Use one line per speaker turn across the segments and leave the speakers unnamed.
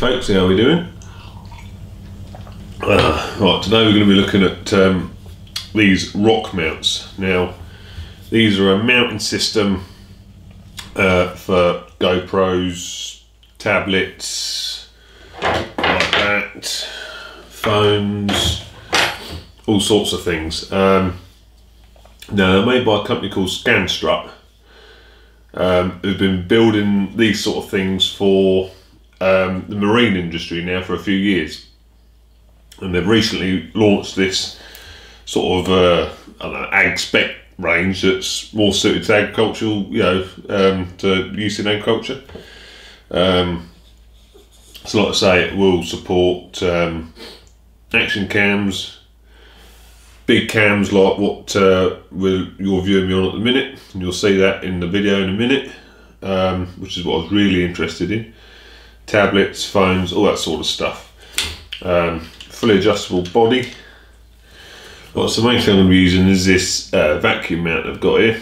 Folks, how are we doing? Uh, right, today we're going to be looking at um, these ROKK mounts. Now, these are a mounting system uh, for GoPros, tablets, like that, phones, all sorts of things. Um, now, they're made by a company called Scanstrut, um, who've been building these sort of things for um, the marine industry now for a few years, and they've recently launched this sort of uh, know, ag spec range that's more suited to agricultural, you know, um, to use in agriculture. Um, so, like I say, it will support um, action cams, big cams like what uh, you're viewing me on at the minute, and you'll see that in the video in a minute, um, which is what I was really interested in tablets, phones, all that sort of stuff. Um, fully adjustable body. What's the main thing I'm going to be using is this uh, vacuum mount I've got here.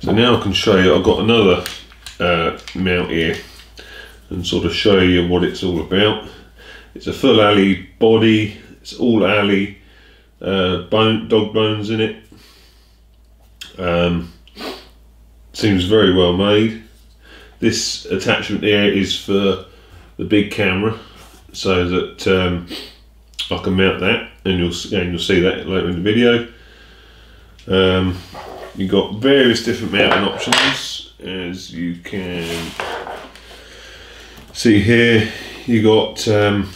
So now I can show you, I've got another uh, mount here and sort of show you what it's all about. It's a full alley body, it's all alley, uh, bone, dog bones in it. Um, seems very well made. This attachment here is for the big camera so that um, I can mount that and you'll, and you'll see that later in the video. Um, you've got various different mounting options as you can see here. You got um,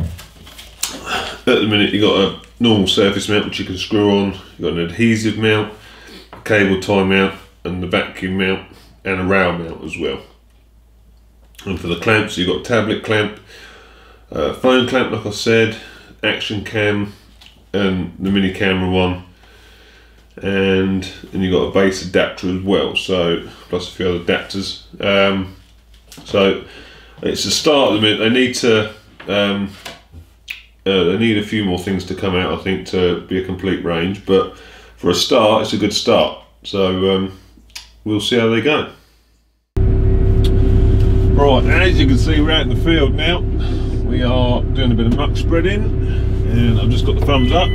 at the minute you got a normal surface mount which you can screw on. You've got an adhesive mount cable tie mount and the vacuum mount and a rail mount as well. And for the clamps, you've got tablet clamp, uh, phone clamp, like I said, action cam, and the mini camera one, and and you've got a base adapter as well. So plus a few other adapters. Um, so it's a start. At the minute, they need to. Um, uh, they need a few more things to come out, I think, to be a complete range. But for a start, it's a good start. So um, we'll see how they go. Right, as you can see, we're out in the field now. We are doing a bit of muck spreading, and I've just got the thumbs up.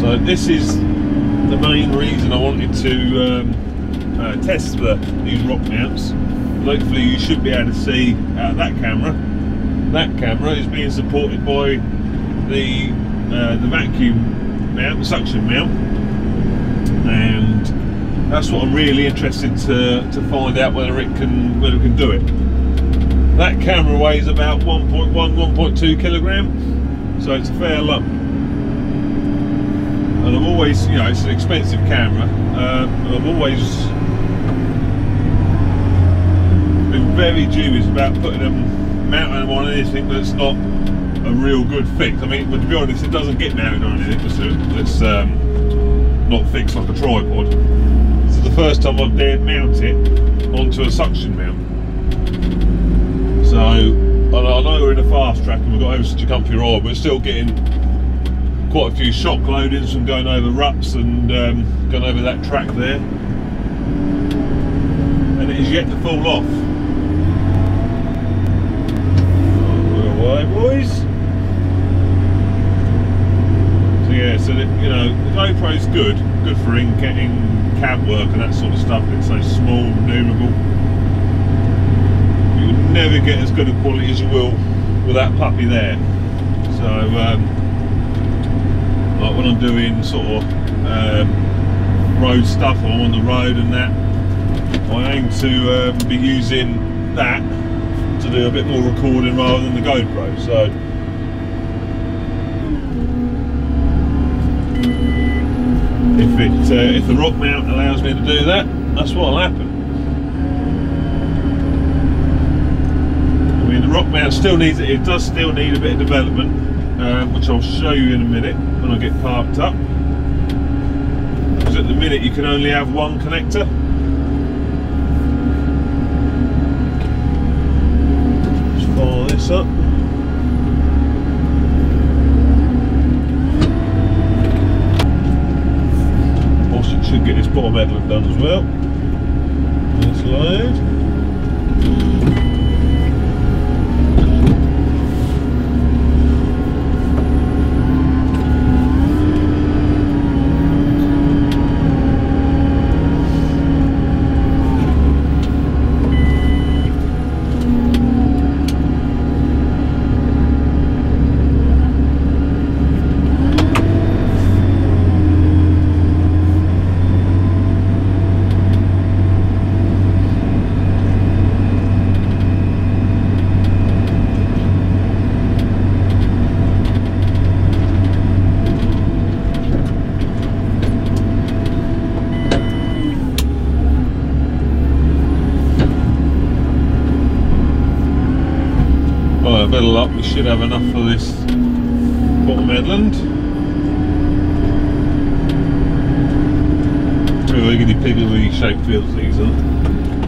So this is the main reason I wanted to um, uh, test the, these ROKK mounts. Hopefully you should be able to see out of that camera. That camera is being supported by the uh, the vacuum mount, the suction mount, and that's what I'm really interested to, to find out whether it can whether it can do it. That camera weighs about 1.1, 1.2 kilogram, so it's a fair lump. And I've always, you know, it's an expensive camera. Um, I've always been very dubious about putting them, mounting on anything that's not a real good fix. I mean, but to be honest, it doesn't get mounted on anything. It's um, not fixed like a tripod. This is the first time I've dared mount it onto a suction mount. So I know we're in a Fastrac and we've got over such a comfy ride, but we're still getting quite a few shock loadings from going over ruts and um, going over that track there. And it is yet to fall off. Away, boys. So yeah, so that, you know, the GoPro's good, good for in, in cab work and that sort of stuff. It's so small, maneuverable. You would never get as good a quality as you will with that puppy there. So, um, like when I'm doing sort of um, road stuff, I'm on the road and that, I aim to um, be using that to do a bit more recording rather than the GoPro. So if it uh, if the ROKK mount allows me to do that, that's what'll happen. I mean, the ROKK mount still needs it. It does still need a bit of development, um, which I'll show you in a minute when I get parked up. Because at the minute you can only have one connector. Just follow this up. Bottom headland done as well. This load. little up, we should have enough for this bottom headland. Really giddy piggly shaped fields these are.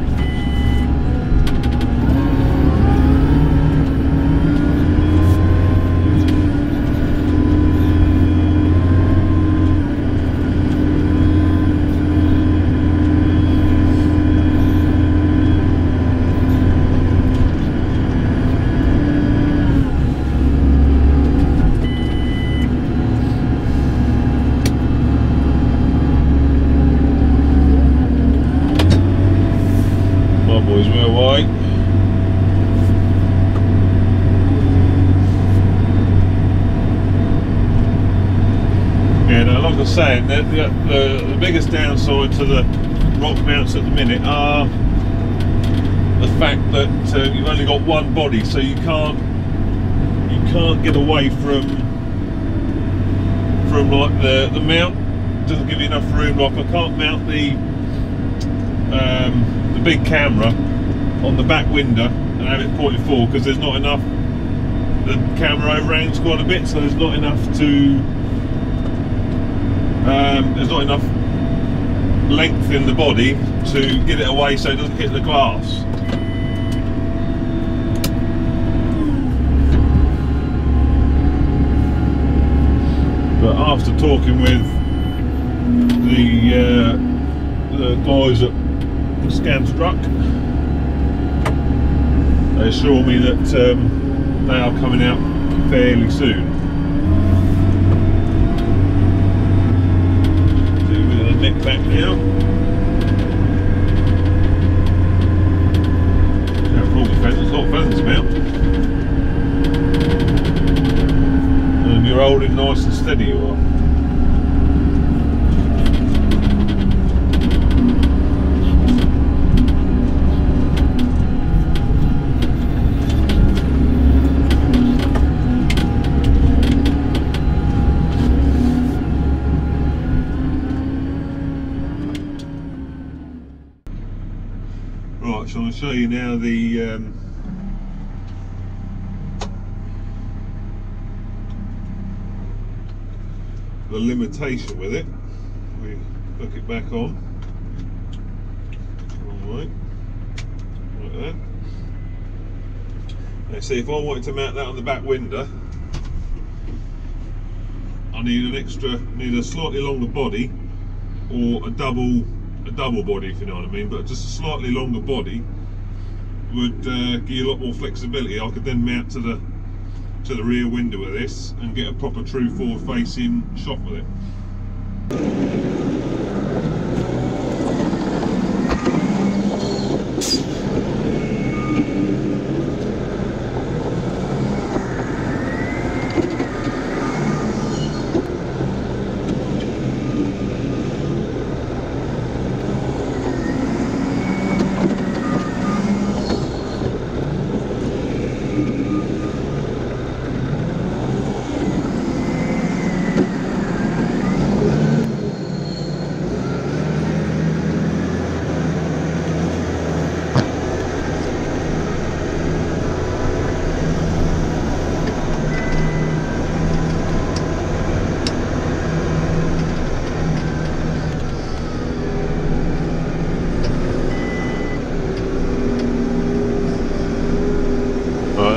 Saying, the, the, the, biggest downside to the ROKK mounts at the minute are the fact that uh, you've only got one body, so you can't you can't get away from from like the the mount doesn't give you enough room. Like I can't mount the um, the big camera on the back window and have it pointed forward because there's not enough. The camera overhangs quite a bit, so there's not enough to um, there's not enough length in the body to get it away so it doesn't hit the glass. But after talking with the, uh, the guys at Scanstrut, they assure me that um, they are coming out fairly soon. neck back now. Now for all the pheasants, a lot of pheasants about. And you're holding nice and steady you are. Show you now the um, the limitation with it. We hook it back on. Alright. Like that. Now see if I wanted to mount that on the back window I need an extra need a slightly longer body or a double a double body if you know what I mean but just a slightly longer body would uh, give you a lot more flexibility. I could then mount to the to the rear window of this and get a proper true forward facing shot with it.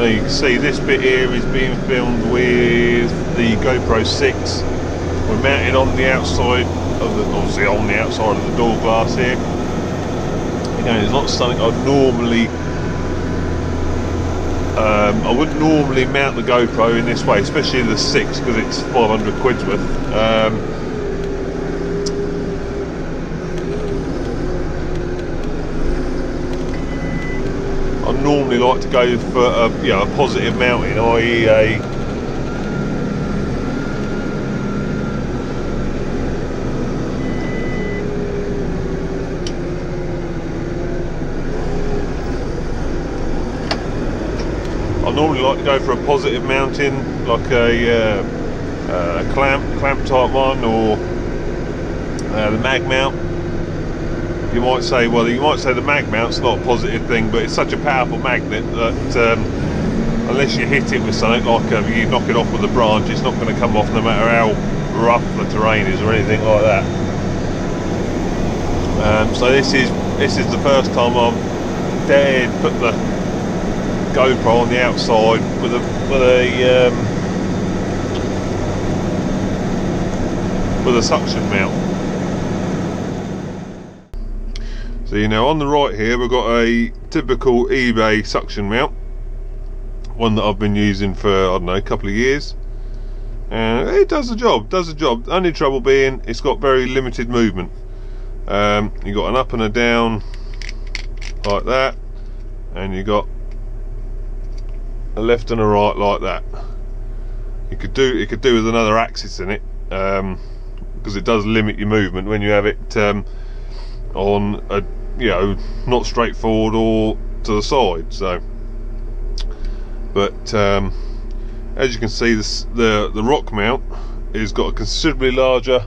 you can see this bit here is being filmed with the GoPro 6. We're mounted on the outside of the, obviously on the outside of the door glass here. Again, it's not something I'd normally um, I wouldn't normally mount the GoPro in this way, especially the 6 because it's 500 quid's worth. Um, normally like to go for a, you know, a positive mounting, i.e. a normally like to go for a positive mounting, like a, uh, uh, clamp, clamp type one, or uh, the mag mount. You might say, well, you might say the mag mount's not a positive thing, but it's such a powerful magnet that um, unless you hit it with something like um, you knock it off with a branch, it's not going to come off no matter how rough the terrain is or anything like that. Um, so this is this is the first time I've dared put the GoPro on the outside with a with a um, with a suction mount. So you know on the right here we've got a typical eBay suction mount, one that I've been using for I don't know a couple of years, and it does the job. Does the job. Only trouble being it's got very limited movement. Um, you got an up and a down like that, and you got a left and a right like that. You could do it could do with another axis in it um, because it does limit your movement when you have it um, on a you know not straight forward or to the side. So, but um, as you can see, this, the the ROKK mount has got a considerably larger.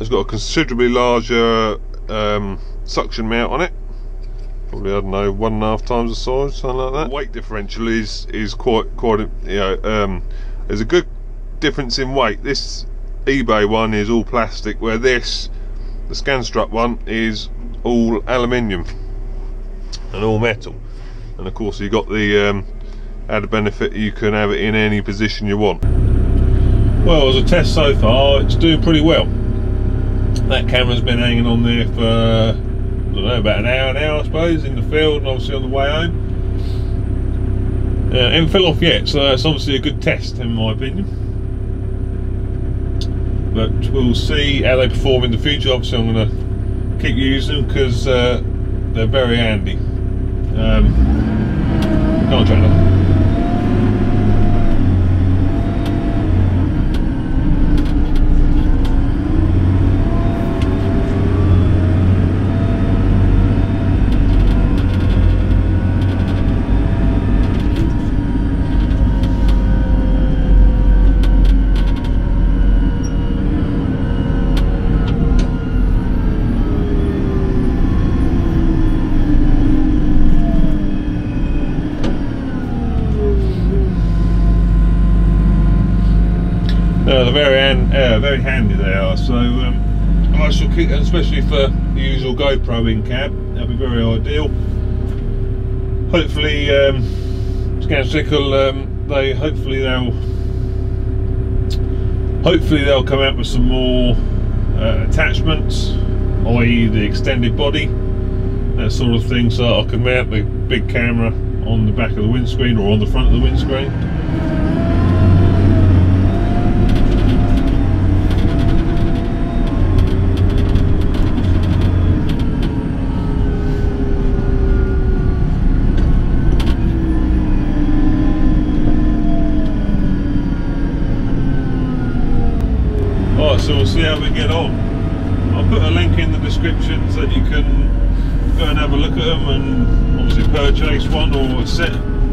It's got a considerably larger um, suction mount on it probably I don't know one and a half times the size, something like that. Weight differential is is quite quite you know um, there's a good difference in weight. This eBay one is all plastic, where this the scan Scanstrut one is all aluminium and all metal. And of course you've got the um, added benefit you can have it in any position you want. Well, as a test so far, it's doing pretty well. That camera's been hanging on there for I don't know, about an hour now, I suppose, in the field and obviously on the way home. Uh, haven't fell off yet, so it's obviously a good test in my opinion. But we'll see how they perform in the future. Obviously, I'm going to keep using them because uh, they're very handy. Um, can't try that. Yeah, very handy they are. So um, I shall keep, especially for the usual GoPro in cab, that'll be very ideal. Hopefully, um, Scanstrut um, they hopefully they'll hopefully they'll come out with some more uh, attachments, i.e. the extended body, that sort of thing, so I can mount the big camera on the back of the windscreen or on the front of the windscreen. so we'll see how we get on. I'll put a link in the description so that you can go and have a look at them and obviously purchase one or a set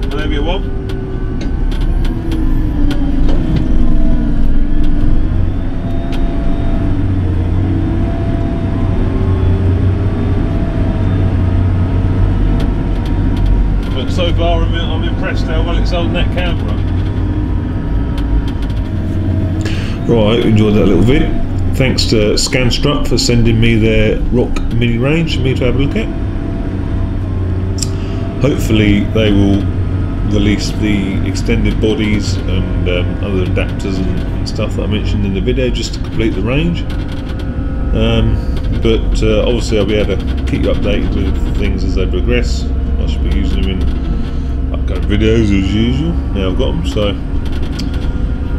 whatever you want. But so far I'm impressed how well it's holding that camera. Right, enjoyed that little vid. Thanks to Scanstrut for sending me their ROKK Mini range for me to have a look at. Hopefully they will release the extended bodies and um, other adapters and, and, stuff that I mentioned in the video just to complete the range. Um, but uh, obviously, I'll be able to keep you updated with things as they progress. I should be using them in upcoming videos as usual. Now I've got them, so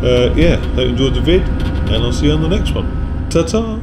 uh, yeah. Hope you enjoyed the vid, and I'll see you on the next one. Ta ta!